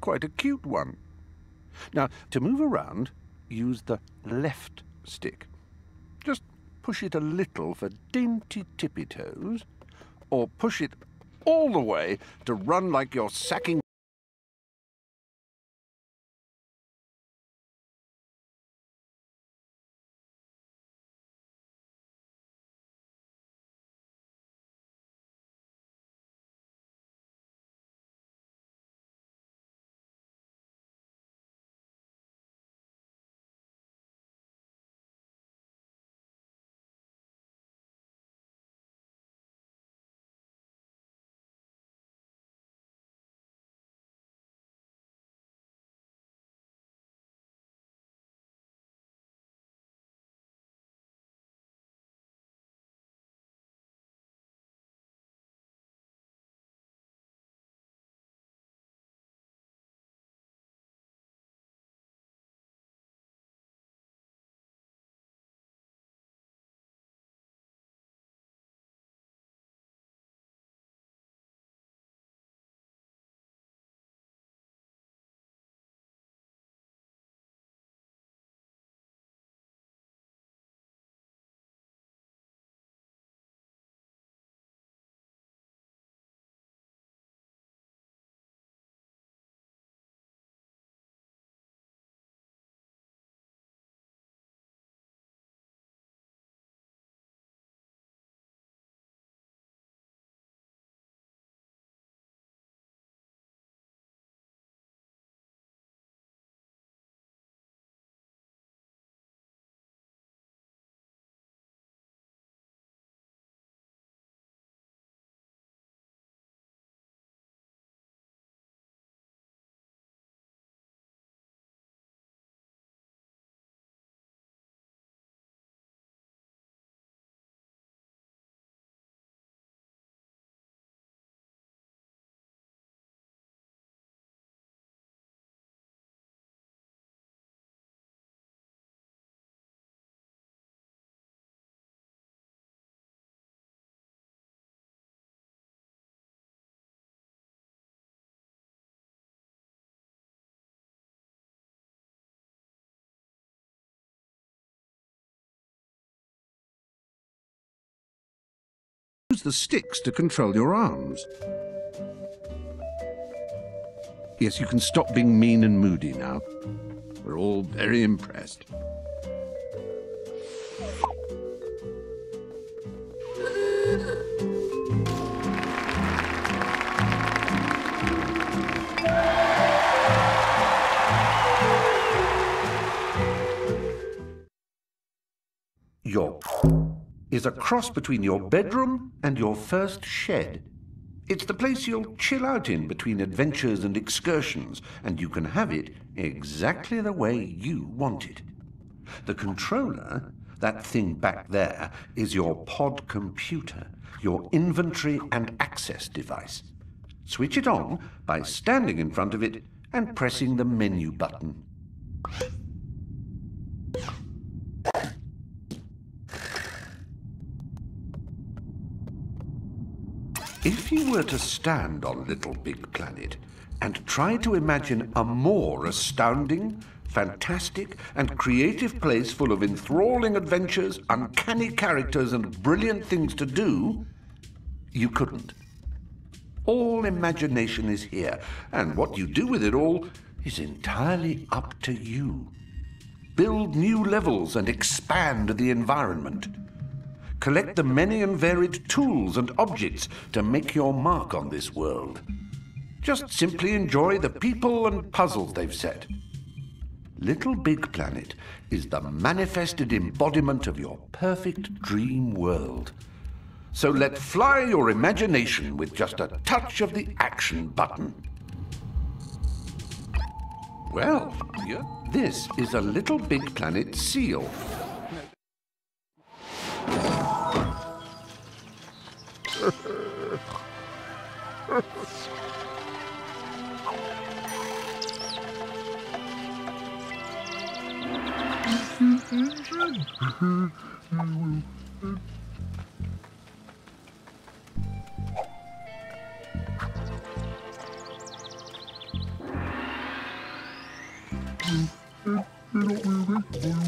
quite a cute one. Now, to move around, use the left stick. Just push it a little for dainty tippy toes, or push it all the way to run like you're sacking the sticks to control your arms. Yes, you can stop being mean and moody now. We're all very impressed. a cross between your bedroom and your first shed. It's the place you'll chill out in between adventures and excursions, and you can have it exactly the way you want it. The controller, that thing back there, is your pod computer, your inventory and access device. Switch it on by standing in front of it and pressing the menu button. If you were to stand on Little Big Planet and try to imagine a more astounding, fantastic, and creative place full of enthralling adventures, uncanny characters, and brilliant things to do, you couldn't. All imagination is here, and what you do with it all is entirely up to you. Build new levels and expand the environment. Collect the many and varied tools and objects to make your mark on this world. Just simply enjoy the people and puzzles they've set. Little Big Planet is the manifested embodiment of your perfect dream world. So let fly your imagination with just a touch of the action button. Well, this is a Little Big Planet seal. They don't really.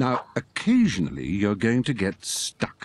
Now, occasionally you're going to get stuck.